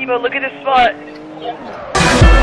Emo, look at this spot.